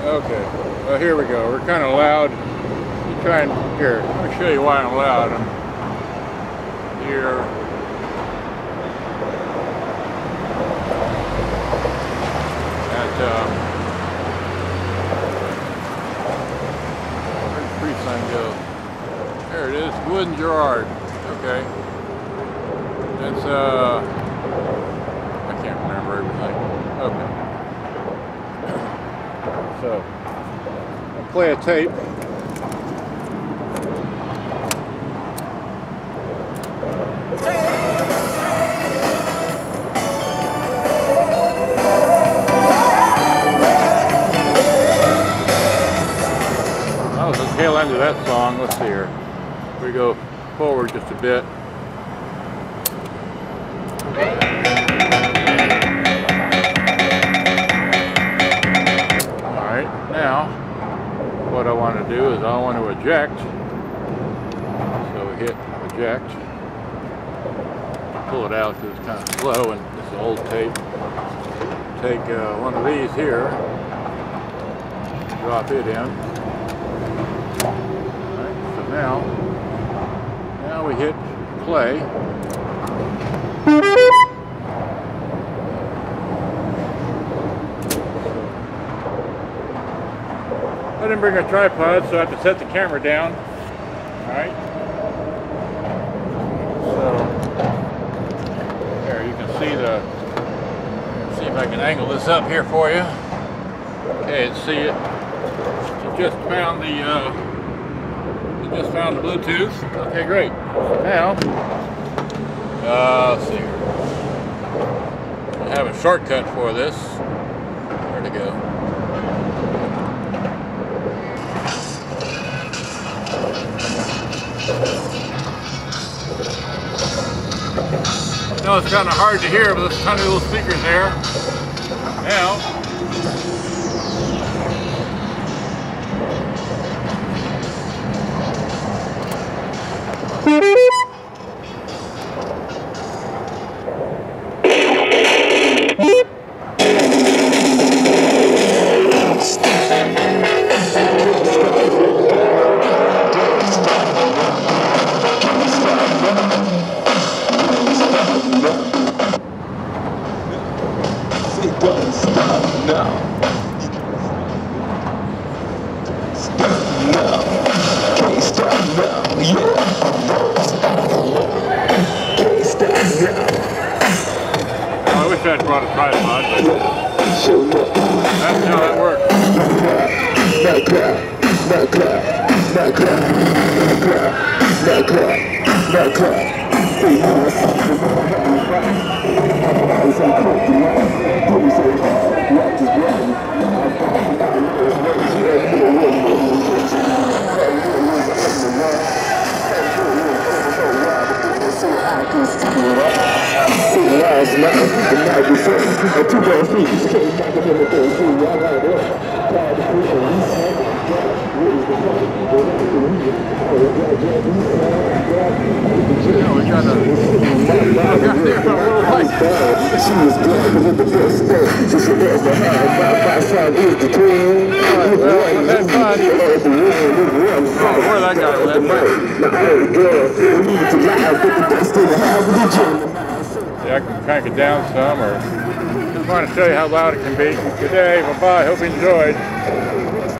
Okay, well here we go. We're kind of loud. Try and, here, let me show you why I'm loud. I'm here. At, uh, where'd the free sign go? There it is, Wood and Girard. Okay. That's, uh, I can't remember everything. Okay. So, I'll play a tape. Tail end of that song. Let's see here. We go forward just a bit. Now what I want to do is I want to eject. So we hit eject. Pull it out because it's kind of slow and it's old tape. Take uh, one of these here, drop it in. Alright, so now, now we hit play. I didn't bring a tripod, so I have to set the camera down. Alright. So, there, you can see the, see if I can angle this up here for you. Okay, see it. You just found the, uh, you just found the Bluetooth. Okay, great. Now, uh, let's see. I have a shortcut for this. Where to go? No, it's kind of hard to hear but with those tiny little speakers there. Now, now. Now. Can't stop now. Yeah. Can't stop now. I wish I'd brought a tripod, but that's how that works. My clock. My clock. My clock. My clock. My clock. My clock. She was black with the best thing. So she was the high, my five side is the twin. well, that's fine. Oh, where that guy went, but My old girl, we need to laugh with the best in the house with the gym. Yeah, I can crank it down some, or just want to show you how loud it can be. Good day, bye-bye, hope you enjoyed.